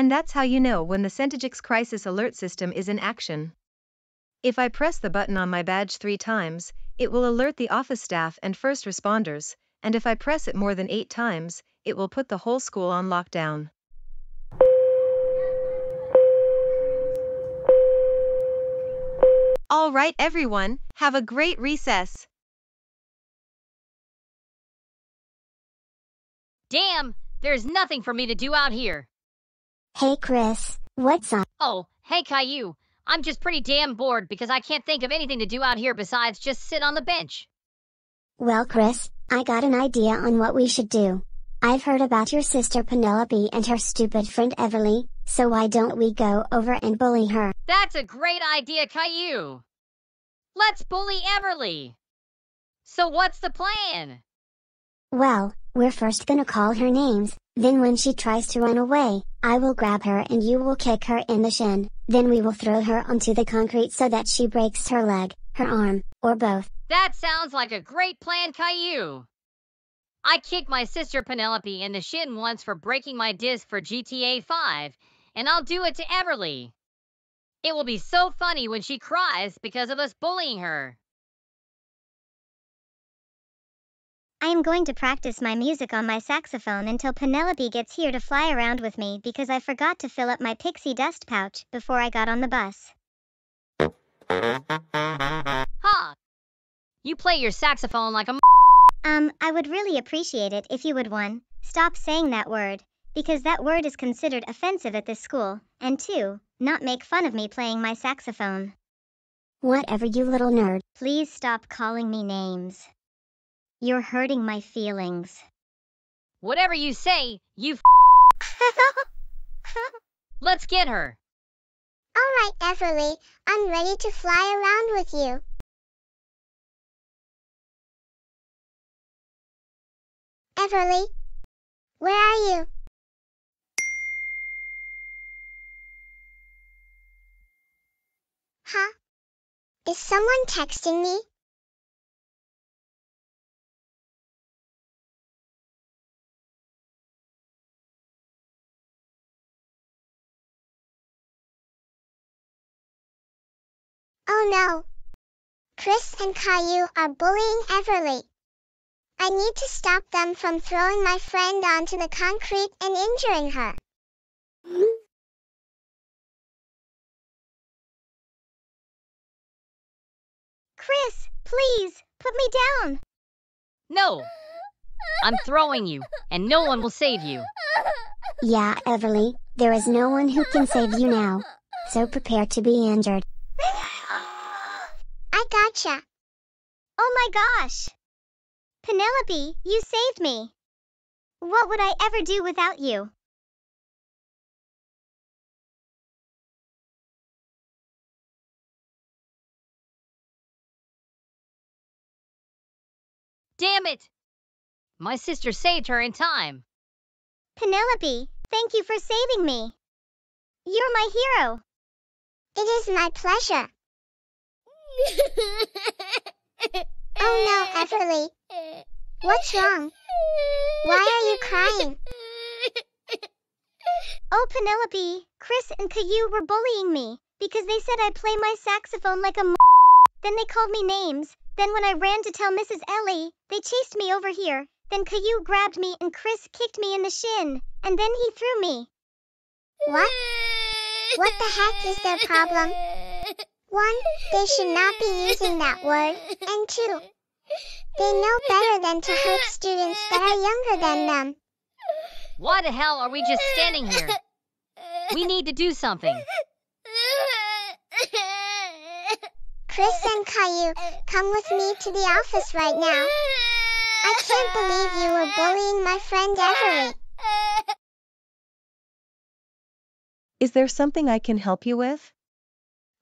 And that's how you know when the Centegix crisis alert system is in action. If I press the button on my badge three times, it will alert the office staff and first responders, and if I press it more than eight times, it will put the whole school on lockdown. All right, everyone, have a great recess. Damn, there's nothing for me to do out here. Hey Chris, what's up? Oh, hey Caillou. I'm just pretty damn bored because I can't think of anything to do out here besides just sit on the bench. Well Chris, I got an idea on what we should do. I've heard about your sister Penelope and her stupid friend Everly, so why don't we go over and bully her? That's a great idea, Caillou. Let's bully Everly. So what's the plan? Well, we're first gonna call her names, then when she tries to run away, I will grab her and you will kick her in the shin, then we will throw her onto the concrete so that she breaks her leg, her arm, or both. That sounds like a great plan, Caillou. I kicked my sister Penelope in the shin once for breaking my disc for GTA 5, and I'll do it to Everly. It will be so funny when she cries because of us bullying her. I am going to practice my music on my saxophone until Penelope gets here to fly around with me because I forgot to fill up my pixie dust pouch before I got on the bus. Ha! You play your saxophone like a m- Um, I would really appreciate it if you would one, stop saying that word, because that word is considered offensive at this school, and two, not make fun of me playing my saxophone. Whatever you little nerd. Please stop calling me names. You're hurting my feelings. Whatever you say, you f- Let's get her. All right, Everly, I'm ready to fly around with you. Everly, where are you? Huh? Is someone texting me? Oh no. Chris and Caillou are bullying Everly. I need to stop them from throwing my friend onto the concrete and injuring her. Chris, please, put me down. No. I'm throwing you, and no one will save you. Yeah, Everly, there is no one who can save you now. So prepare to be injured. I gotcha. Oh my gosh! Penelope, you saved me. What would I ever do without you? Damn it! My sister saved her in time. Penelope, thank you for saving me. You're my hero. It is my pleasure. Oh no, Everly. What's wrong? Why are you crying? Oh, Penelope, Chris and Caillou were bullying me because they said I play my saxophone like a m- Then they called me names. Then when I ran to tell Mrs. Ellie, they chased me over here. Then Caillou grabbed me and Chris kicked me in the shin. And then he threw me. What? What the heck is their problem? One, they should not be using that word. And two, they know better than to hurt students that are younger than them. Why the hell are we just standing here? We need to do something. Chris and Caillou, come with me to the office right now. I can't believe you were bullying my friend Everly. Is there something I can help you with?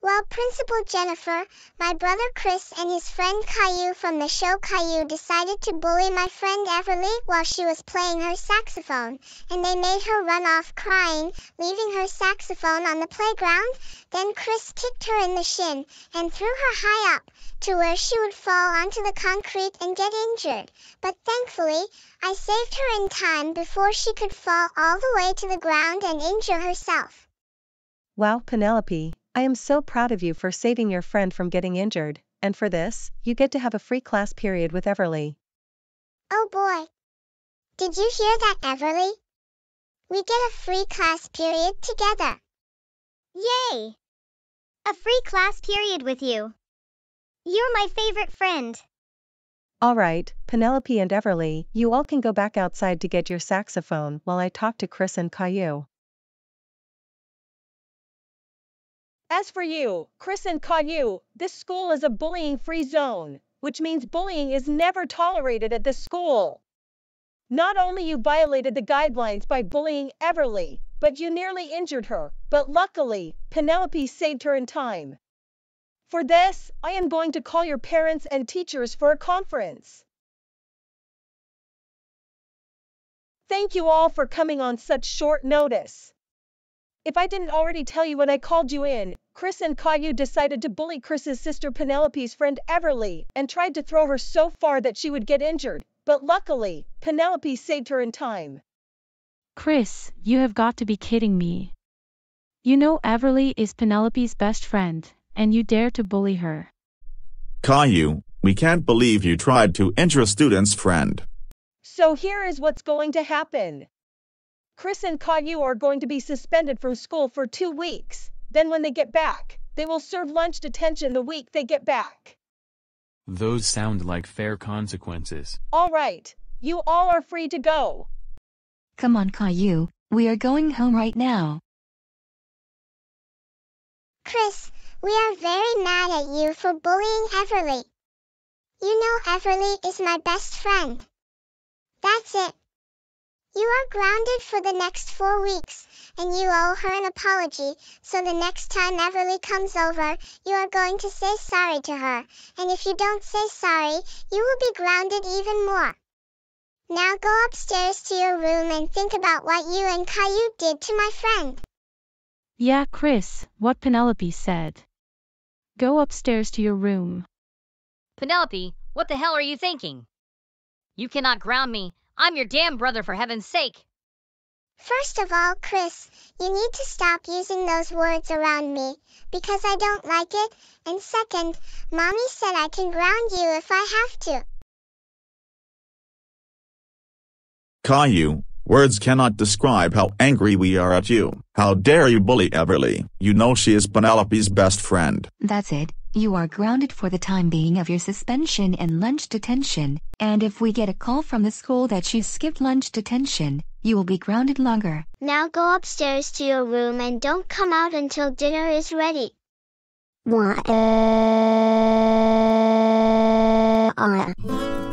Well, Principal Jennifer, my brother Chris and his friend Caillou from the show Caillou decided to bully my friend Everly while she was playing her saxophone, and they made her run off crying, leaving her saxophone on the playground. Then Chris kicked her in the shin and threw her high up to where she would fall onto the concrete and get injured. But thankfully, I saved her in time before she could fall all the way to the ground and injure herself. Wow, Penelope, I am so proud of you for saving your friend from getting injured, and for this, you get to have a free class period with Everly. Oh boy. Did you hear that, Everly? We get a free class period together. Yay! A free class period with you. You're my favorite friend. Alright, Penelope and Everly, you all can go back outside to get your saxophone while I talk to Chris and Caillou. As for you, Chris and Caillou, this school is a bullying free zone, which means bullying is never tolerated at this school. Not only you violated the guidelines by bullying Everly, but you nearly injured her, but luckily, Penelope saved her in time. For this, I am going to call your parents and teachers for a conference. Thank you all for coming on such short notice. If I didn't already tell you when I called you in, Chris and Caillou decided to bully Chris's sister Penelope's friend Everly and tried to throw her so far that she would get injured, but luckily, Penelope saved her in time. Chris, you have got to be kidding me. You know Everly is Penelope's best friend, and you dare to bully her. Caillou, we can't believe you tried to injure a student's friend. So here is what's going to happen. Chris and Caillou are going to be suspended from school for two weeks. Then when they get back, they will serve lunch detention the week they get back. Those sound like fair consequences. All right, you all are free to go. Come on Caillou, we are going home right now. Chris, we are very mad at you for bullying Everly. You know Everly is my best friend. That's it. You are grounded for the next four weeks, and you owe her an apology, so the next time Everly comes over, you are going to say sorry to her, and if you don't say sorry, you will be grounded even more. Now go upstairs to your room and think about what you and Caillou did to my friend. Yeah, Chris, what Penelope said. Go upstairs to your room. Penelope, what the hell are you thinking? You cannot ground me. I'm your damn brother for heaven's sake. First of all, Chris, you need to stop using those words around me, because I don't like it, and second, Mommy said I can ground you if I have to. Caillou, words cannot describe how angry we are at you. How dare you bully Everly? You know she is Penelope's best friend. That's it. You are grounded for the time being of your suspension and lunch detention, and if we get a call from the school that you skipped lunch detention, you will be grounded longer. Now go upstairs to your room and don't come out until dinner is ready. What? Uh, uh, uh, uh.